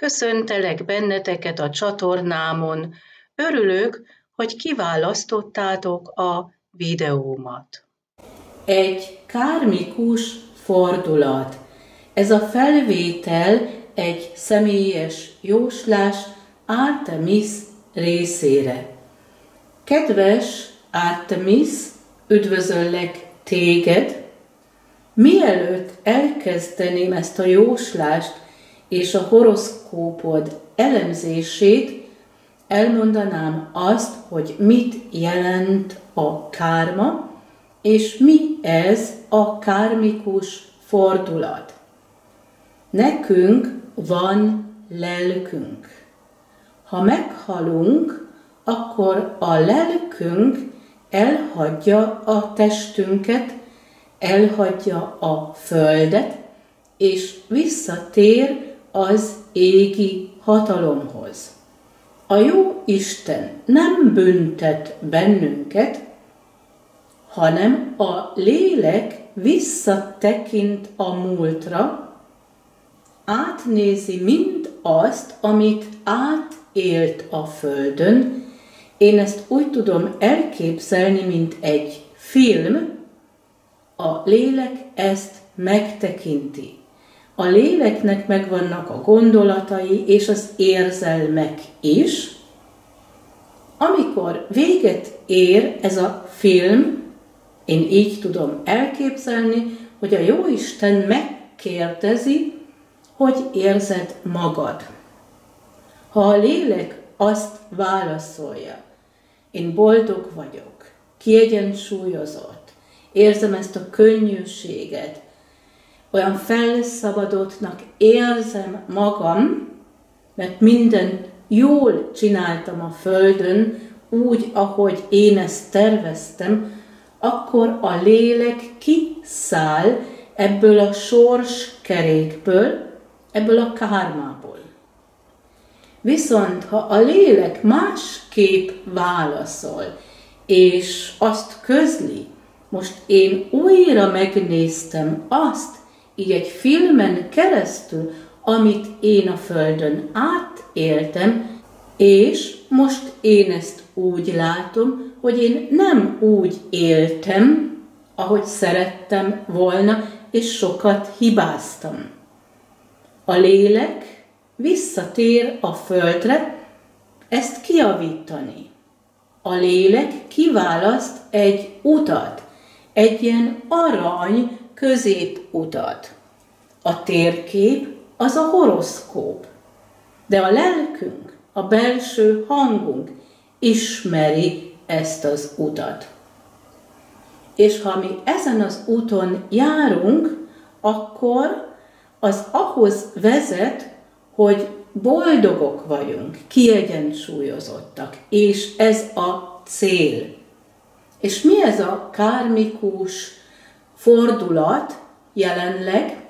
Köszöntelek benneteket a csatornámon. Örülök, hogy kiválasztottátok a videómat. Egy kármikus fordulat. Ez a felvétel egy személyes jóslás Artemis részére. Kedves Artemis, üdvözöllek téged! Mielőtt elkezdeném ezt a jóslást és a horoszkópod elemzését, elmondanám azt, hogy mit jelent a kárma, és mi ez a kármikus fordulat. Nekünk van lelkünk. Ha meghalunk, akkor a lelkünk elhagyja a testünket, elhagyja a földet, és visszatér az égi hatalomhoz. A jó Isten nem büntet bennünket, hanem a lélek visszatekint a múltra, átnézi mind azt, amit átélt a Földön. Én ezt úgy tudom elképzelni, mint egy film, a lélek ezt megtekinti. A léleknek megvannak a gondolatai és az érzelmek is. Amikor véget ér ez a film, én így tudom elképzelni, hogy a Jóisten megkérdezi, hogy érzed magad. Ha a lélek azt válaszolja, én boldog vagyok, kiegyensúlyozott, érzem ezt a könnyűséget, olyan felszabadottnak érzem magam, mert mindent jól csináltam a Földön, úgy, ahogy én ezt terveztem, akkor a lélek kiszáll ebből a sors kerékből, ebből a kármából. Viszont ha a lélek másképp válaszol, és azt közli, most én újra megnéztem azt, így egy filmen keresztül, amit én a Földön átéltem, és most én ezt úgy látom, hogy én nem úgy éltem, ahogy szerettem volna, és sokat hibáztam. A lélek visszatér a földre, ezt kiavítani. A lélek kiválaszt egy utat, egy ilyen arany középutat. A térkép az a horoszkóp, de a lelkünk, a belső hangunk ismeri ezt az utat. És ha mi ezen az úton járunk, akkor az ahhoz vezet, hogy boldogok vagyunk, kiegyensúlyozottak, és ez a cél. És mi ez a kármikus fordulat jelenleg?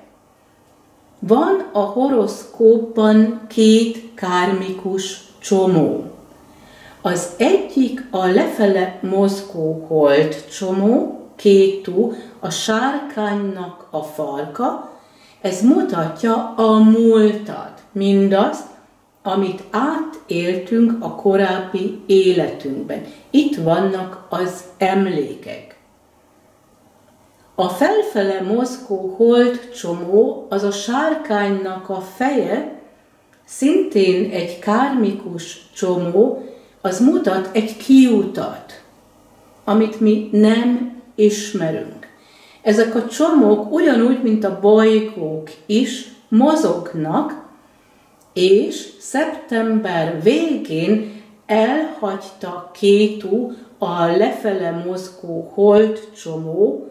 Van a horoszkópban két kármikus csomó. Az egyik a lefele mozgó hold csomó, kétú, a sárkánynak a farka, ez mutatja a múltat, mindazt, amit átéltünk a korábbi életünkben. Itt vannak az emlékek. A felfele mozgó hold csomó, az a sárkánynak a feje, szintén egy kármikus csomó, az mutat egy kiutat, amit mi nem ismerünk. Ezek a csomók ugyanúgy, mint a bolygók is mozognak, és szeptember végén elhagyta Kétu a lefele mozgó hold csomó,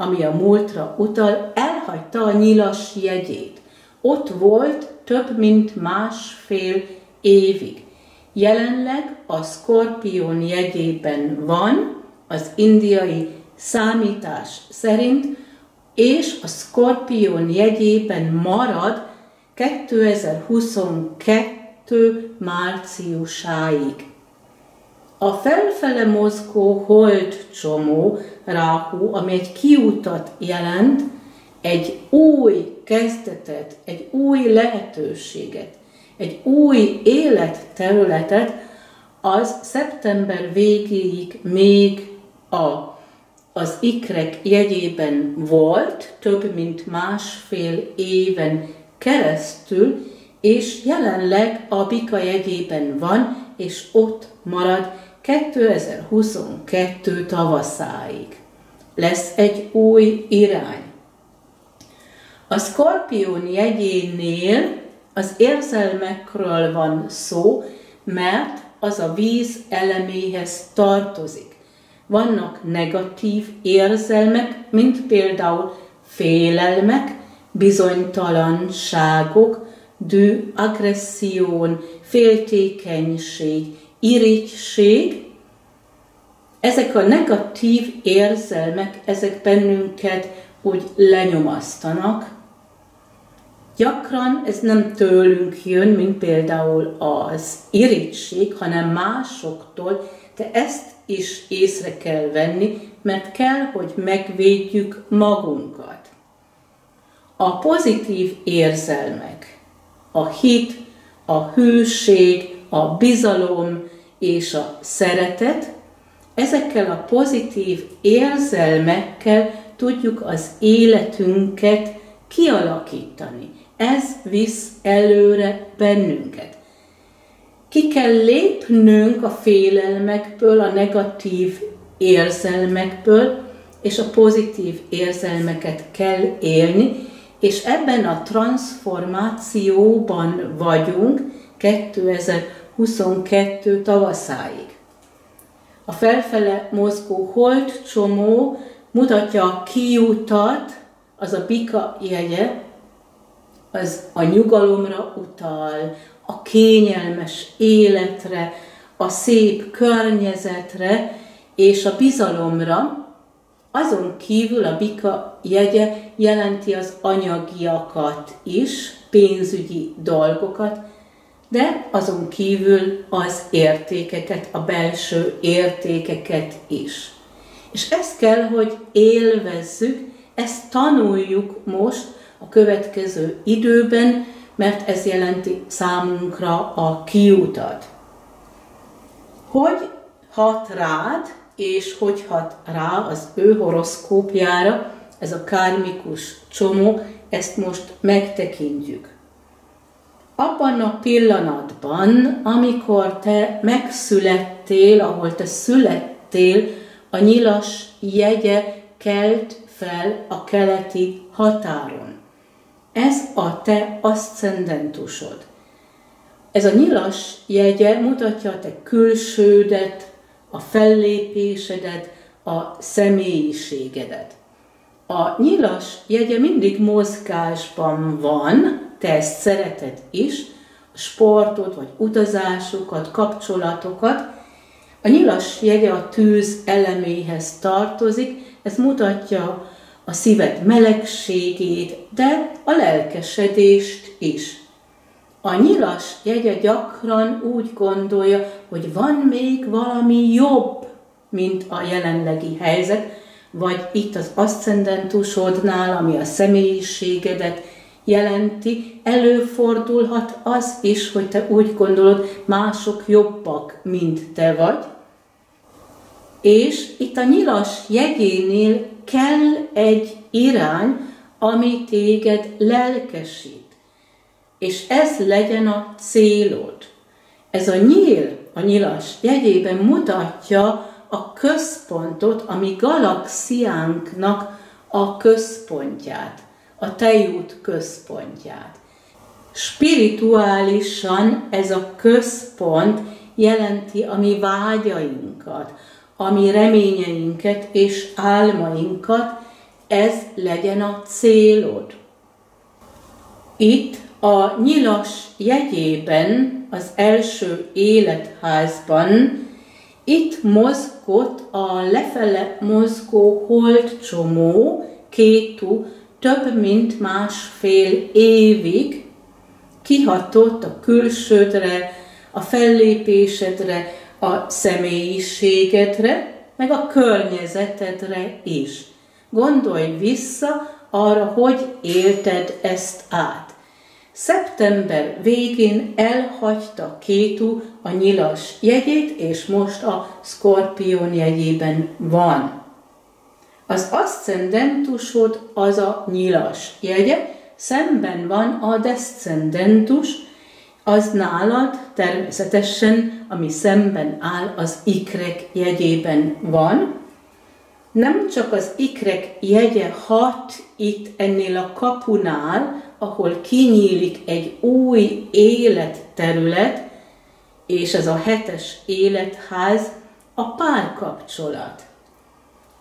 ami a múltra utal, elhagyta a nyilas jegyét. Ott volt több mint másfél évig. Jelenleg a Skorpion jegyében van az indiai számítás szerint, és a Skorpion jegyében marad 2022 márciusáig. A felfele mozgó hold csomó, Ráhu, ami egy kiutat jelent, egy új kezdetet, egy új lehetőséget, egy új életterületet, az szeptember végéig még a, az ikrek jegyében volt, több mint másfél éven keresztül, és jelenleg a Bika jegyében van, és ott marad 2022 tavaszáig. Lesz egy új irány. A Skorpión jegyénél az érzelmekről van szó, mert az a víz eleméhez tartozik. Vannak negatív érzelmek, mint például félelmek, bizonytalanságok, dű, agresszión, féltékenység, irigység. Ezek a negatív érzelmek, ezek bennünket úgy lenyomasztanak. Gyakran ez nem tőlünk jön, mint például az irigység, hanem másoktól, de ezt is észre kell venni, mert kell, hogy megvédjük magunkat. A pozitív érzelmek, a hit, a hűség, a bizalom és a szeretet, ezekkel a pozitív érzelmekkel tudjuk az életünket kialakítani. Ez visz előre bennünket. Ki kell lépnünk a félelmekből, a negatív érzelmekből, és a pozitív érzelmeket kell élni, és ebben a transformációban vagyunk 2022 tavaszáig. A felfele mozgó hold csomó mutatja a kiutat, az a bika jegye, az a nyugalomra utal, a kényelmes életre, a szép környezetre és a bizalomra, azon kívül a bika jegye jelenti az anyagiakat is, pénzügyi dolgokat, de azon kívül az értékeket, a belső értékeket is. És ezt kell, hogy élvezzük, ezt tanuljuk most a következő időben, mert ez jelenti számunkra a kiutat. Hogy hat rád, és hogy hat rá az ő horoszkópjára, ez a kármikus csomó, ezt most megtekintjük. Abban a pillanatban, amikor te megszülettél, ahol te születtél, a nyilas jegye kelt fel a keleti határon. Ez a te aszcendentusod. Ez a nyilas jegye mutatja a te külsődet, a fellépésedet, a személyiségedet. A nyilas jegye mindig mozgásban van, te ezt szereted is, sportot, vagy utazásokat, kapcsolatokat. A nyilas jegye a tűz eleméhez tartozik, ez mutatja a szíved melegségét, de a lelkesedést is. A nyilas jegye gyakran úgy gondolja, hogy van még valami jobb, mint a jelenlegi helyzet, vagy itt az aszcendentusodnál, ami a személyiségedet jelenti, előfordulhat az is, hogy te úgy gondolod, mások jobbak, mint te vagy. És itt a nyilas jegyénél kell egy irány, ami téged lelkesít. És ez legyen a célod. Ez a nyíl, a nyilas jegyében mutatja a központot, ami galaxiánknak a központját, a tejút központját. Spirituálisan ez a központ jelenti a mi vágyainkat, a mi reményeinket és álmainkat, ez legyen a célod. Itt a nyilas jegyében, az első életházban, itt mozgott a lefele mozgó holdcsomó, kétú, több mint másfél évig kihatott a külsődre, a fellépésedre, a személyiségedre, meg a környezetedre is. Gondolj vissza arra, hogy élted ezt át. Szeptember végén elhagyta Kétu a nyilas jegyét, és most a Skorpion jegyében van. Az aszcendentusod az a nyilas jegye, szemben van a descendentus, az nálad természetesen, ami szemben áll, az ikrek jegyében van. Nem csak az ikrek jegye hat itt ennél a kapunál, ahol kinyílik egy új életterület, és ez a hetes életház a párkapcsolat.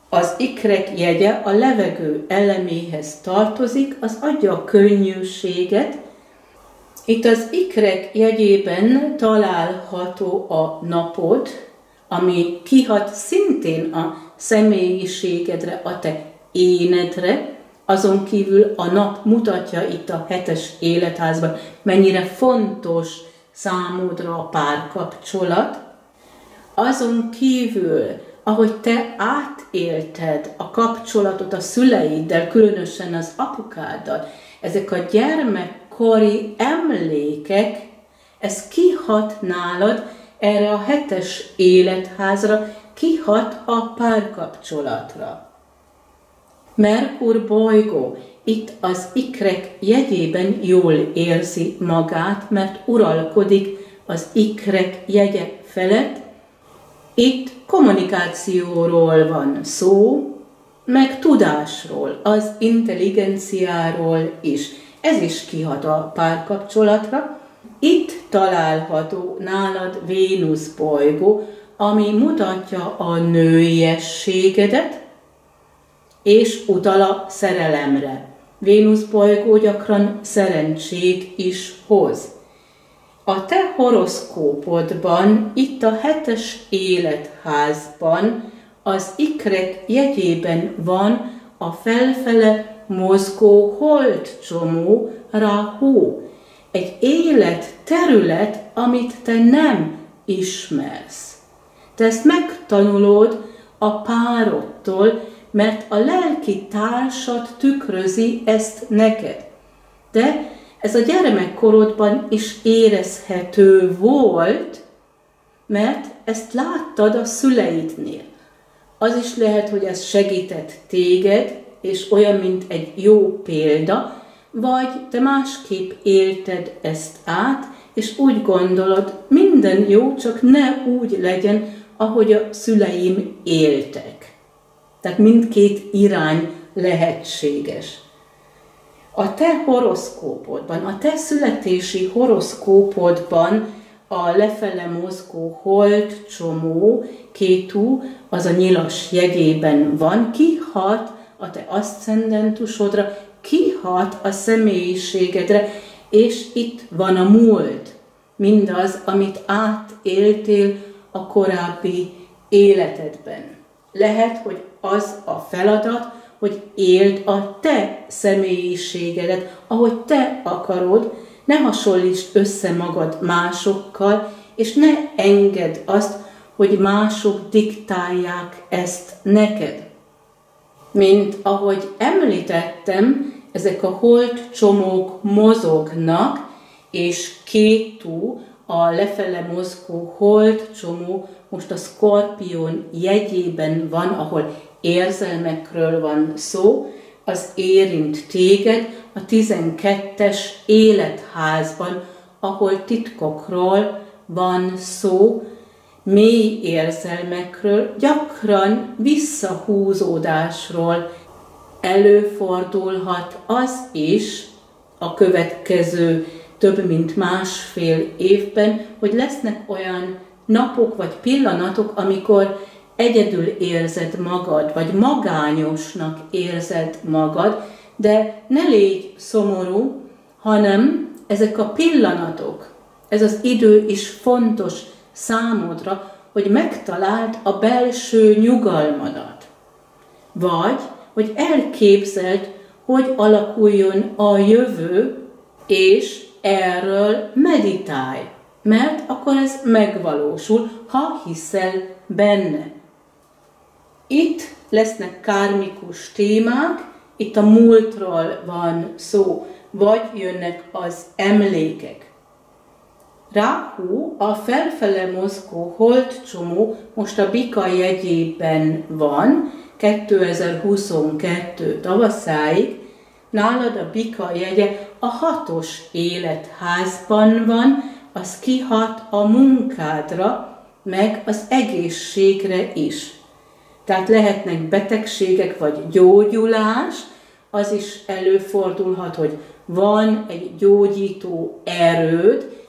Az ikrek jegye a levegő eleméhez tartozik, az adja a könnyűséget. Itt az ikrek jegyében található a napod, ami kihat szintén a személyiségedre, a te énedre, azon kívül a nap mutatja itt a hetes életházban, mennyire fontos számodra a párkapcsolat. Azon kívül, ahogy te átélted a kapcsolatot a szüleiddel, különösen az apukáddal, ezek a gyermekkori emlékek, ez kihat nálad erre a hetes életházra, kihat a párkapcsolatra. Merkur bolygó itt az ikrek jegyében jól érzi magát, mert uralkodik az ikrek jegye felett. Itt kommunikációról van szó, meg tudásról, az intelligenciáról is. Ez is kihat a párkapcsolatra. Itt található nálad Vénusz bolygó, ami mutatja a nőiességedet, és utal a szerelemre. Vénusz bolygó gyakran szerencsét is hoz. A te horoszkópodban, itt a hetes életházban, az ikrek jegyében van a felfele mozgó holdcsomó Rahu, egy élet terület, amit te nem ismersz. Te ezt megtanulod a párodtól, mert a lelki társad tükrözi ezt neked. De ez a gyermekkorodban is érezhető volt, mert ezt láttad a szüleidnél. Az is lehet, hogy ez segített téged, és olyan, mint egy jó példa, vagy te másképp élted ezt át, és úgy gondolod, minden jó, csak ne úgy legyen, ahogy a szüleim éltek. Tehát mindkét irány lehetséges. A te horoszkópodban, a te születési horoszkópodban a lefele mozgó hold csomó, kétú, az a nyilas jegyében van, kihat a te aszcendentusodra, kihat a személyiségedre, és itt van a múlt, mindaz, amit átéltél a korábbi életedben. Lehet, hogy az a feladat, hogy éld a te személyiségedet, ahogy te akarod, ne hasonlítsd össze magad másokkal, és ne engedd azt, hogy mások diktálják ezt neked. Mint ahogy említettem, ezek a holt csomók mozognak, és kétú, a lefele mozgó holt csomó most a skorpion jegyében van, ahol érzelmekről van szó, az érint téged a 12-es életházban, ahol titkokról van szó, mély érzelmekről, gyakran visszahúzódásról. Előfordulhat az is a következő több mint másfél évben, hogy lesznek olyan napok vagy pillanatok, amikor egyedül érzed magad, vagy magányosnak érzed magad, de ne légy szomorú, hanem ezek a pillanatok, ez az idő is fontos számodra, hogy megtaláld a belső nyugalmadat. Vagy, hogy elképzeld, hogy alakuljon a jövő, és erről meditálj, mert akkor ez megvalósul, ha hiszel benne. Itt lesznek kármikus témák, itt a múltról van szó, vagy jönnek az emlékek. Ráhú, a felfele mozgó holdcsomó most a Bika jegyében van, 2022 tavaszáig, nálad a Bika jegye a hatos életházban van, az kihat a munkádra, meg az egészségre is. Tehát lehetnek betegségek vagy gyógyulás, az is előfordulhat, hogy van egy gyógyító erőd,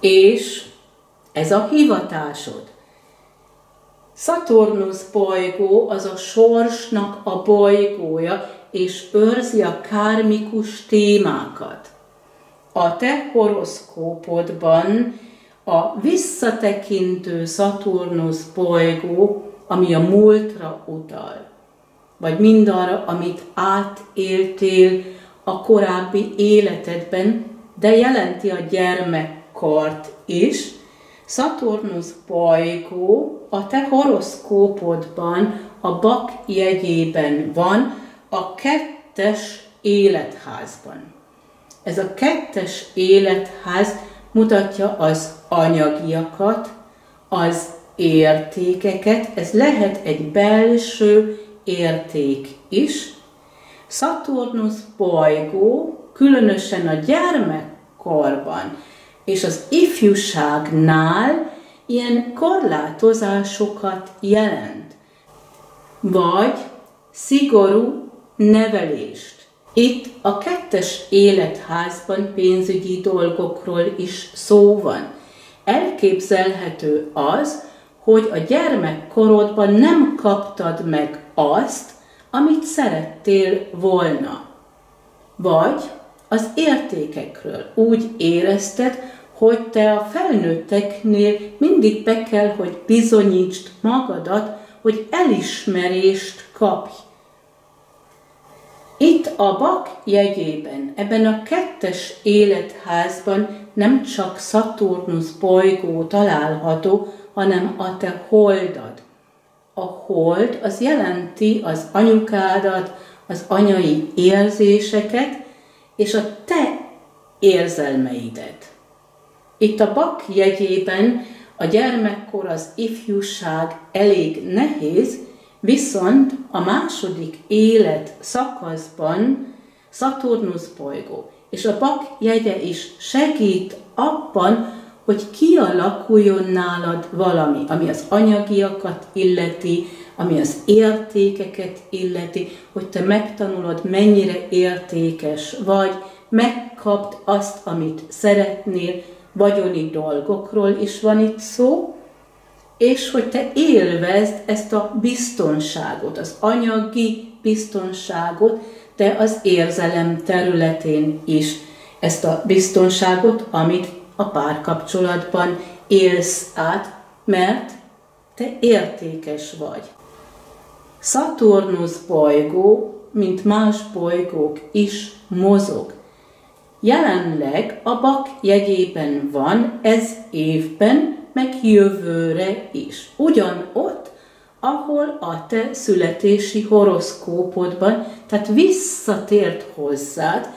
és ez a hivatásod. Szaturnusz bolygó az a sorsnak a bolygója, és őrzi a kármikus témákat. A te horoszkópodban a visszatekintő Szaturnusz bolygó, ami a múltra utal, vagy mindarra, amit átéltél a korábbi életedben, de jelenti a gyermekkort is, Szaturnusz bolygó a te horoszkópodban a bak jegyében van, a kettes életházban. Ez a kettes életház mutatja az anyagiakat, az értékeket, ez lehet egy belső érték is. Szaturnusz bolygó különösen a gyermekkorban és az ifjúságnál ilyen korlátozásokat jelent, vagy szigorú nevelést. Itt a kettes életházban pénzügyi dolgokról is szó van. Elképzelhető az, hogy a gyermekkorodban nem kaptad meg azt, amit szerettél volna. Vagy az értékekről úgy érezted, hogy te a felnőtteknél mindig be kell, hogy bizonyítsd magadat, hogy elismerést kapj. Itt a bak jegyében, ebben a kettes életházban nem csak Szaturnusz bolygó található, hanem a te holdad. A hold az jelenti az anyukádat, az anyai érzéseket, és a te érzelmeidet. Itt a bak jegyében a gyermekkor, az ifjúság elég nehéz, viszont a második élet szakaszban Szaturnusz bolygó és a bak jegye is segít abban, hogy kialakuljon nálad valami, ami az anyagiakat illeti, ami az értékeket illeti, hogy te megtanulod, mennyire értékes vagy, megkapt azt, amit szeretnél, vagyoni dolgokról is van itt szó, és hogy te élvezd ezt a biztonságot, az anyagi biztonságot, de az érzelem területén is ezt a biztonságot, amit a párkapcsolatban élsz át, mert te értékes vagy. Szaturnusz bolygó, mint más bolygók is mozog. Jelenleg a bak jegyében van ez évben, meg jövőre is. Ugyan ott, ahol a te születési horoszkópodban, tehát visszatért hozzád,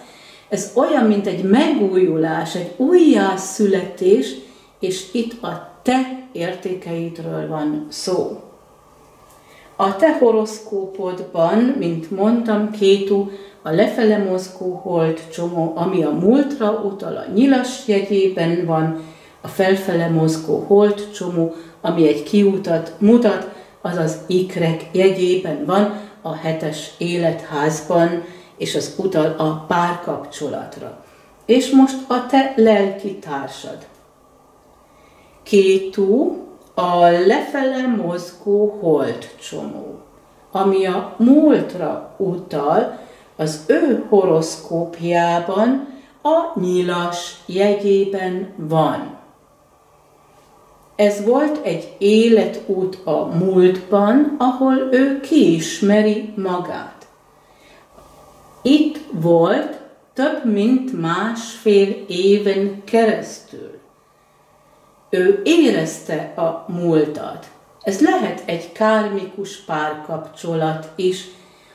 ez olyan, mint egy megújulás, egy újjászületés, és itt a te értékeidről van szó. A te horoszkópodban, mint mondtam, Kétu, a lefele mozgó hold csomó, ami a múltra utal, a nyilas jegyében van, a felfele mozgó hold csomó, ami egy kiutat mutat, az az ikrek jegyében van, a hetes életházban, és az utal a párkapcsolatra. És most a te lelki társad. Kétú a lefele mozgó holdcsomó, ami a múltra utal, az ő horoszkópjában a nyilas jegyében van. Ez volt egy életút a múltban, ahol ő kiismeri magát. Itt volt több mint másfél éven keresztül. Ő érezte a múltat. Ez lehet egy kármikus párkapcsolat is,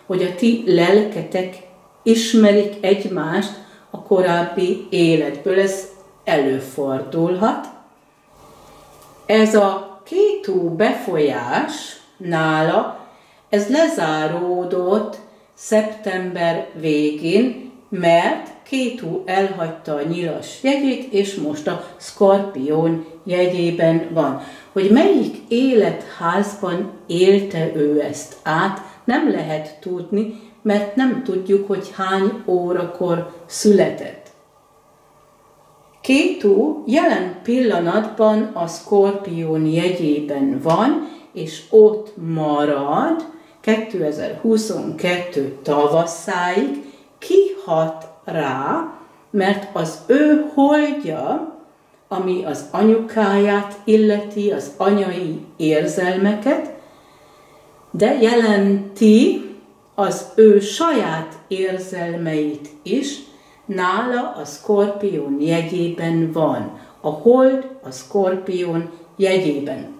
hogy a ti lelketek ismerik egymást, a korábbi életből. Ez előfordulhat. Ez a kétú befolyás nála, ez lezáródott szeptember végén, mert Kétú elhagyta a nyilas jegyét, és most a skorpión jegyében van. Hogy melyik életházban élte ő ezt át, nem lehet tudni, mert nem tudjuk, hogy hány órakor született. Kétú jelen pillanatban a skorpión jegyében van, és ott marad 2022 tavaszáig, kihat rá, mert az ő holdja, ami az anyukáját illeti, az anyai érzelmeket, de jelenti az ő saját érzelmeit is, nála a skorpión jegyében van. A hold a skorpión jegyében.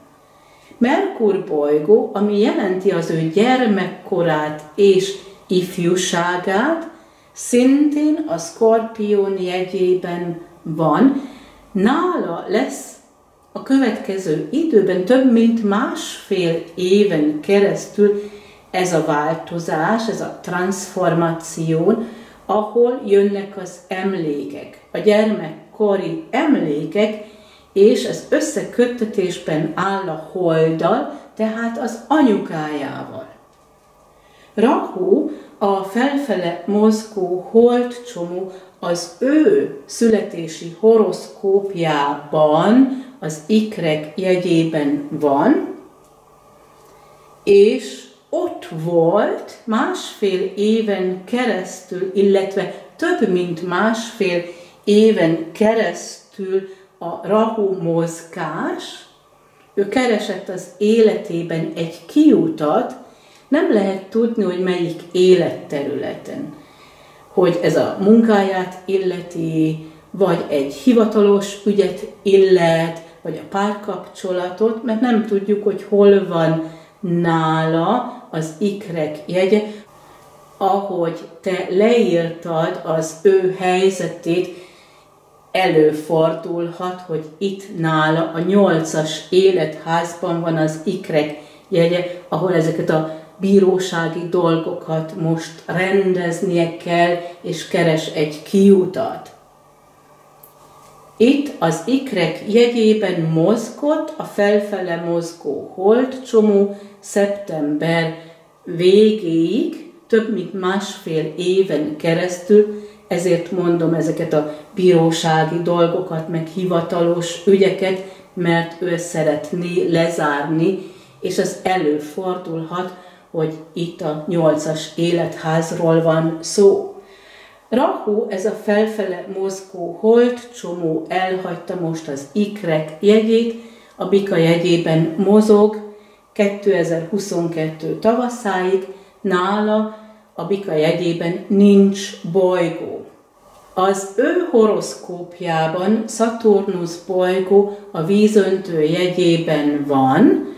Merkur bolygó, ami jelenti az ő gyermekkorát és ifjúságát, szintén a skorpión jegyében van. Nála lesz a következő időben több mint másfél éven keresztül ez a változás, ez a transformáció, ahol jönnek az emlékek, a gyermekkori emlékek, és az összeköttetésben áll a holdal, tehát az anyukájával. Rahu a felfele mozgó holdcsomó az ő születési horoszkópjában, az ikrek jegyében van, és ott volt másfél éven keresztül, illetve több mint másfél éven keresztül a Rahu mozgás, ő keresett az életében egy kiutat, nem lehet tudni, hogy melyik életterületen. Hogy ez a munkáját illeti, vagy egy hivatalos ügyet illet, vagy a párkapcsolatot, mert nem tudjuk, hogy hol van nála az ikrek jegye, ahogy te leírtad az ő helyzetét, előfordulhat, hogy itt nála a nyolcas életházban van az ikrek jegye, ahol ezeket a bírósági dolgokat most rendeznie kell, és keres egy kiutat. Itt az ikrek jegyében mozgott a felfele mozgó holdcsomó szeptember végéig, több mint másfél éven keresztül, ezért mondom ezeket a bírósági dolgokat, meg hivatalos ügyeket, mert ő szeretné lezárni, és ez előfordulhat, hogy itt a nyolcas életházról van szó. Rahu, ez a felfele mozgó holt csomó elhagyta most az ikrek jegyét, a bika jegyében mozog 2022 tavaszáig, nála a bika jegyében nincs bolygó. Az ő horoszkópjában Szaturnusz bolygó a vízöntő jegyében van,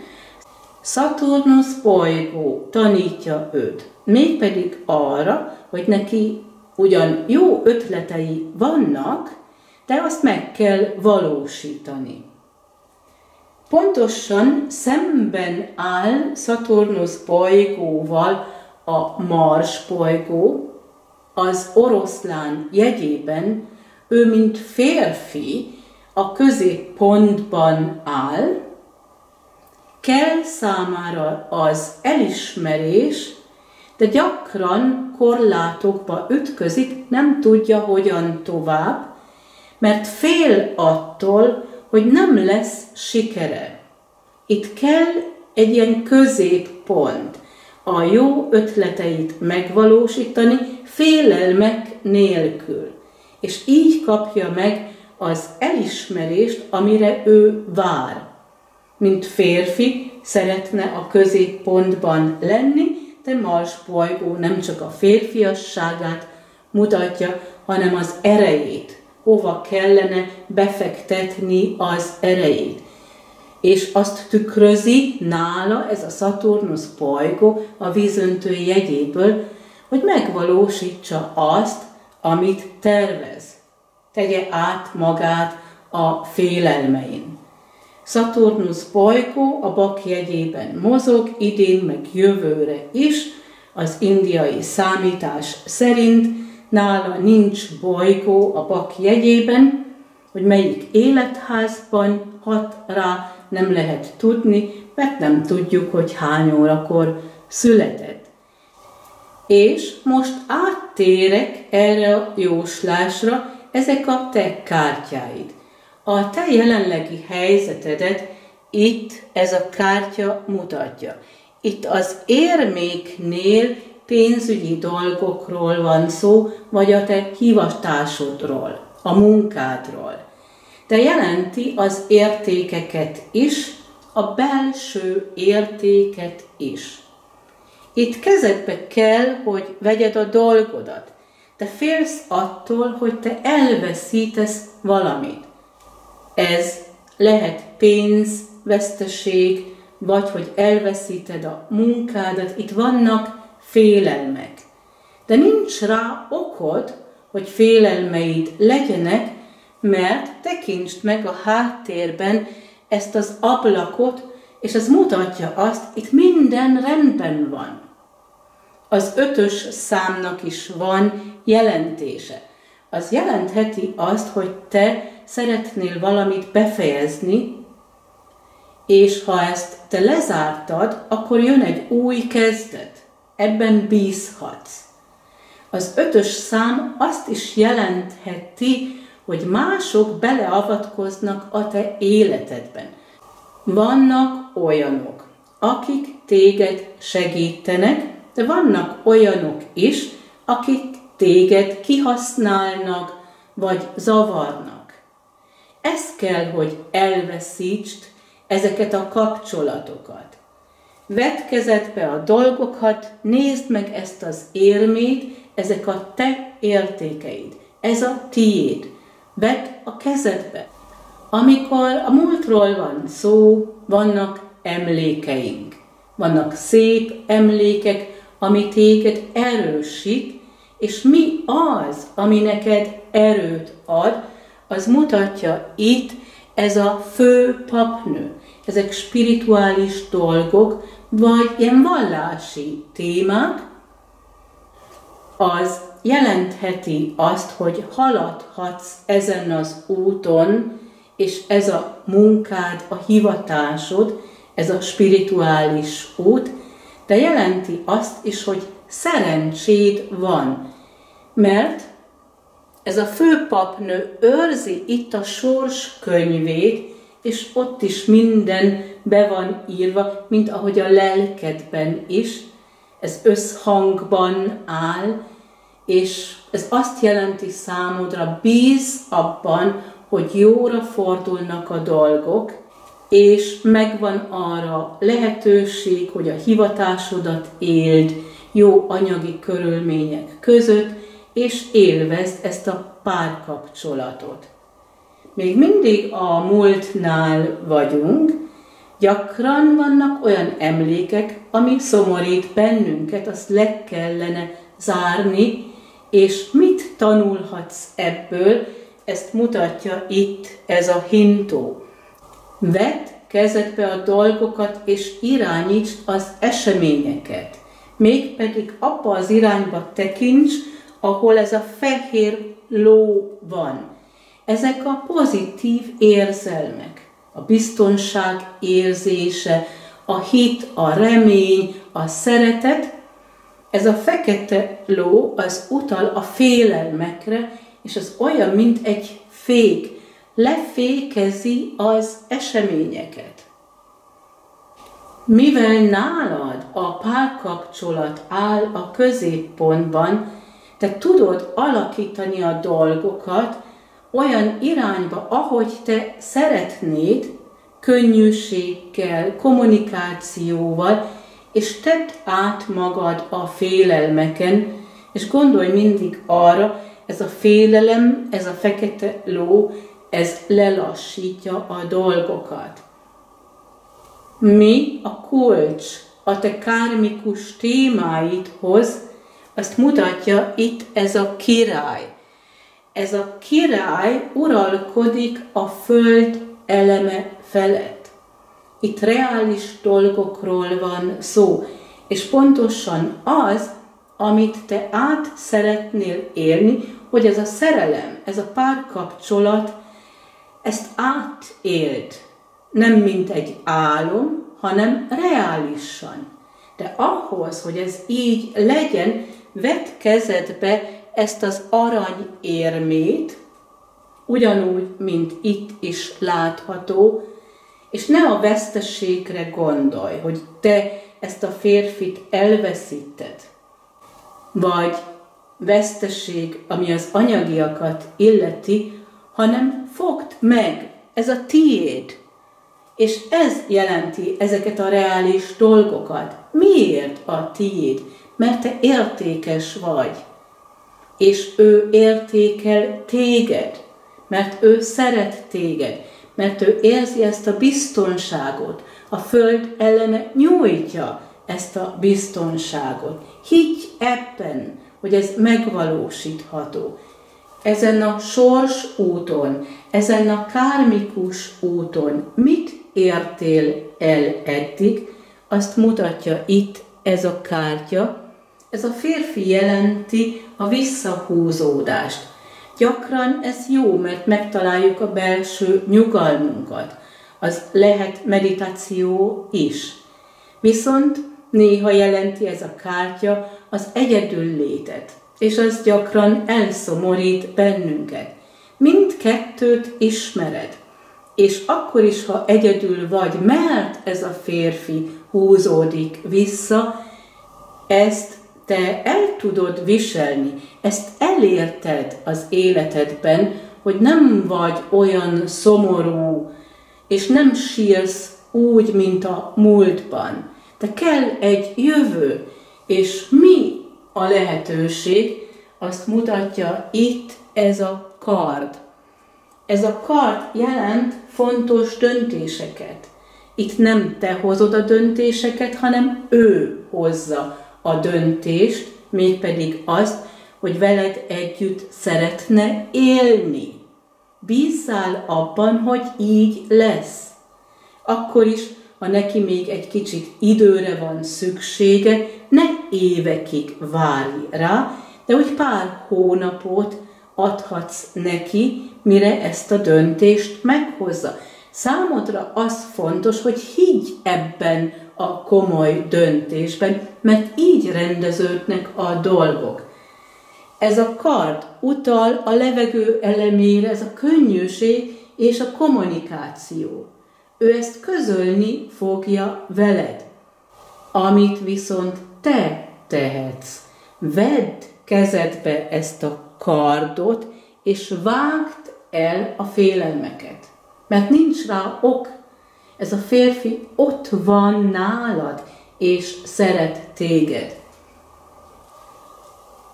Szaturnusz bolygó tanítja őt, mégpedig arra, hogy neki ugyan jó ötletei vannak, de azt meg kell valósítani. Pontosan szemben áll Szaturnusz bolygóval a Mars bolygó, az oroszlán jegyében ő, mint férfi, a középpontban áll, kell számára az elismerés, de gyakran korlátokba ütközik, nem tudja hogyan tovább, mert fél attól, hogy nem lesz sikere. Itt kell egy ilyen középpont, a jó ötleteit megvalósítani félelmek nélkül. És így kapja meg az elismerést, amire ő vár. Mint férfi szeretne a középpontban lenni, de Mars bolygó nem csak a férfiasságát mutatja, hanem az erejét, hova kellene befektetni az erejét. És azt tükrözi nála ez a Szaturnusz bolygó a vízöntő jegyéből, hogy megvalósítsa azt, amit tervez. Tegye át magát a félelmein. Szaturnusz bolygó a bak jegyében mozog, idén meg jövőre is, az indiai számítás szerint nála nincs bolygó a bak jegyében, hogy melyik életházban hat rá, nem lehet tudni, mert nem tudjuk, hogy hány órakor született. És most áttérek erre a jóslásra, ezek a te kártyáid. A te jelenlegi helyzetedet itt ez a kártya mutatja. Itt az érméknél pénzügyi dolgokról van szó, vagy a te hivatásodról, a munkádról. De jelenti az értékeket is, a belső értéket is. Itt kezedbe kell, hogy vegyed a dolgodat. Te félsz attól, hogy te elveszítesz valamit. Ez lehet pénz, veszteség, vagy hogy elveszíted a munkádat. Itt vannak félelmek. De nincs rá okod, hogy félelmeid legyenek, mert tekintsd meg a háttérben ezt az ablakot, és ez mutatja azt, itt minden rendben van. Az ötös számnak is van jelentése. Az jelentheti azt, hogy te szeretnél valamit befejezni, és ha ezt te lezártad, akkor jön egy új kezdet. Ebben bízhatsz. Az ötös szám azt is jelentheti, hogy mások beleavatkoznak a te életedben. Vannak olyanok, akik téged segítenek, de vannak olyanok is, akik téged kihasználnak, vagy zavarnak. Ez kell, hogy elveszítsd ezeket a kapcsolatokat. Vedd kezedbe a dolgokat, nézd meg ezt az érmét, ezek a te értékeid. Ez a tiéd. Vedd a kezedbe. Amikor a múltról van szó, vannak emlékeink. Vannak szép emlékek, ami téged erősít, és mi az, ami neked erőt ad, az mutatja itt ez a fő papnő. Ezek spirituális dolgok, vagy ilyen vallási témák, az jelentheti azt, hogy haladhatsz ezen az úton, és ez a munkád, a hivatásod, ez a spirituális út, de jelenti azt is, hogy szerencséd van, mert ez a főpapnő őrzi itt a sors könyvét, és ott is minden be van írva, mint ahogy a lelkedben is, ez összhangban áll, és ez azt jelenti számodra, bíz abban, hogy jóra fordulnak a dolgok, és megvan arra lehetőség, hogy a hivatásodat éld jó anyagi körülmények között, és élvezd ezt a párkapcsolatot. Még mindig a múltnál vagyunk, gyakran vannak olyan emlékek, ami szomorít bennünket, azt le kellene zárni, és mit tanulhatsz ebből, ezt mutatja itt ez a hintó. Vedd kezedbe a dolgokat, és irányítsd az eseményeket. Mégpedig abba az irányba tekints, ahol ez a fehér ló van. Ezek a pozitív érzelmek, a biztonság érzése, a hit, a remény, a szeretet, ez a fekete ló az utal a félelmekre, és az olyan, mint egy fék, lefékezi az eseményeket. Mivel nálad a párkapcsolat áll a középpontban, te tudod alakítani a dolgokat olyan irányba, ahogy te szeretnéd, könnyűséggel, kommunikációval, és tedd át magad a félelmeken, és gondolj mindig arra, ez a félelem, ez a fekete ló, ez lelassítja a dolgokat. Mi a kulcs a te kármikus témáidhoz, azt mutatja itt ez a király. ez a király uralkodik a föld eleme felett. Itt reális dolgokról van szó, és pontosan az, amit te át szeretnél élni, hogy ez a szerelem, ez a párkapcsolat, ezt átéld, nem mint egy álom, hanem reálisan. De ahhoz, hogy ez így legyen, vedd kezedbe ezt az arany érmét, ugyanúgy, mint itt is látható, és ne a veszteségre gondolj, hogy te ezt a férfit elveszíted, vagy veszteség, ami az anyagiakat illeti, hanem fogd meg, ez a tiéd. És ez jelenti ezeket a reális dolgokat. Miért a tiéd? Mert te értékes vagy. És ő értékel téged, mert ő szeret téged, mert ő érzi ezt a biztonságot. A föld ellene nyújtja ezt a biztonságot. Higgy ebben, hogy ez megvalósítható. Ezen a sors úton, ezen a kármikus úton mit értél el eddig, azt mutatja itt ez a kártya. Ez a férfi jelenti a visszahúzódást. Gyakran ez jó, mert megtaláljuk a belső nyugalmunkat. Az lehet meditáció is. Viszont néha jelenti ez a kártya az egyedül létet, és az gyakran elszomorít bennünket. Mindkettőt ismered, és akkor is, ha egyedül vagy, mert ez a férfi húzódik vissza, ezt te el tudod viselni, ezt elérted az életedben, hogy nem vagy olyan szomorú, és nem sírsz úgy, mint a múltban. De kell egy jövő, és mi a lehetőség, azt mutatja itt ez a kard. Ez a kard jelent fontos döntéseket. Itt nem te hozod a döntéseket, hanem ő hozza a döntést, mégpedig azt, hogy veled együtt szeretne élni. Bízzál abban, hogy így lesz. Akkor is, ha neki még egy kicsit időre van szüksége, ne évekig várj rá, de hogy pár hónapot adhatsz neki, mire ezt a döntést meghozza. Számodra az fontos, hogy higgy ebben a komoly döntésben, mert így rendeződnek a dolgok. Ez a kard utal a levegő elemére, ez a könnyűség és a kommunikáció. Ő ezt közölni fogja veled. Amit viszont te tehetsz, vedd kezedbe ezt a kardot, és vágd el a félelmeket. Mert nincs rá ok. Ez a férfi ott van nálad, és szeret téged.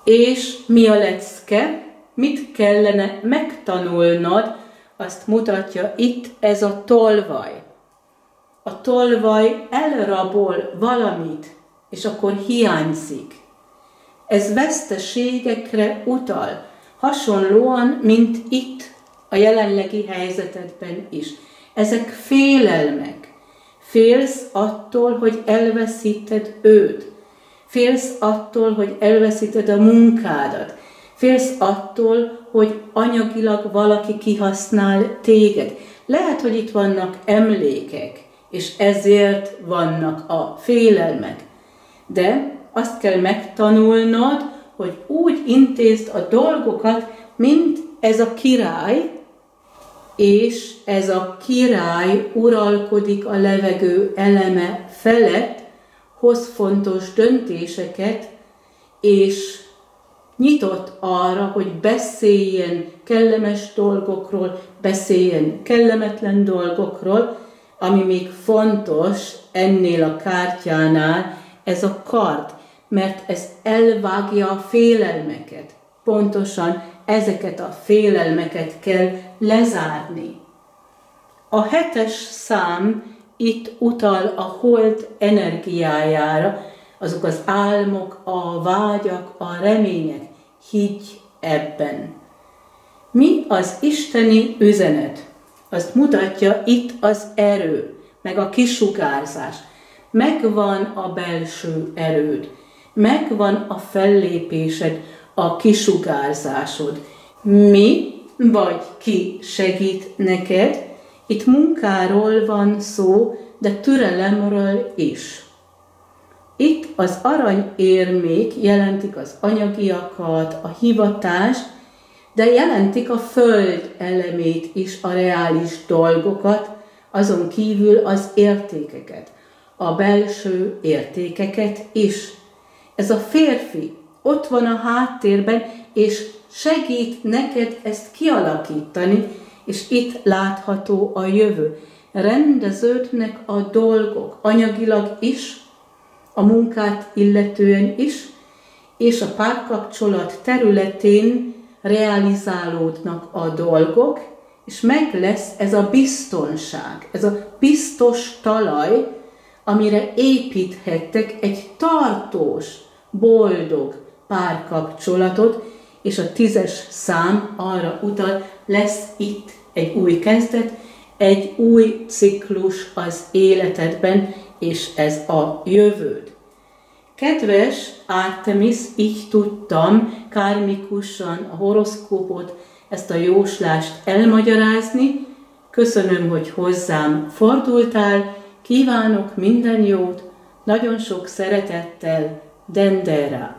És mi a lecke? Mit kellene megtanulnod, azt mutatja itt ez a tolvaj. A tolvaj elrabol valamit, és akkor hiányzik. Ez veszteségekre utal, hasonlóan, mint itt a jelenlegi helyzetedben is. Ezek félelmek. Félsz attól, hogy elveszíted őt. Félsz attól, hogy elveszíted a munkádat. Félsz attól, hogy anyagilag valaki kihasznál téged. Lehet, hogy itt vannak emlékek, és ezért vannak a félelmek. De azt kell megtanulnod, hogy úgy intézd a dolgokat, mint ez a király, és ez a király uralkodik a levegő eleme felett, hoz fontos döntéseket, és nyitott arra, hogy beszéljen kellemes dolgokról, beszéljen kellemetlen dolgokról, ami még fontos ennél a kártyánál, ez a kard, mert ez elvágja a félelmeket. Pontosan ezeket a félelmeket kell lezárni. A hetes szám itt utal a hold energiájára, azok az álmok, a vágyak, a remények. Higgy ebben. Mi az isteni üzenet? Azt mutatja itt az erő, meg a kisugárzás. Megvan a belső erőd, megvan a fellépésed, a kisugárzásod. Mi vagy ki segít neked? Itt munkáról van szó, de türelemről is. Itt az aranyérmék jelentik az anyagiakat, a hivatást, de jelentik a föld elemét is, a reális dolgokat, azon kívül az értékeket, a belső értékeket is. Ez a férfi ott van a háttérben, és segít neked ezt kialakítani, és itt látható a jövő. Rendeződnek a dolgok, anyagilag is, a munkát illetően is, és a párkapcsolat területén realizálódnak a dolgok, és meg lesz ez a biztonság, ez a biztos talaj, amire építhettek egy tartós, boldog párkapcsolatot, és a tízes szám arra utal, lesz itt egy új kezdet, egy új ciklus az életedben, és ez a jövőd. Kedves Artemis, így tudtam kármikusan a horoszkópot, ezt a jóslást elmagyarázni. Köszönöm, hogy hozzám fordultál, kívánok minden jót, nagyon sok szeretettel, Dendera.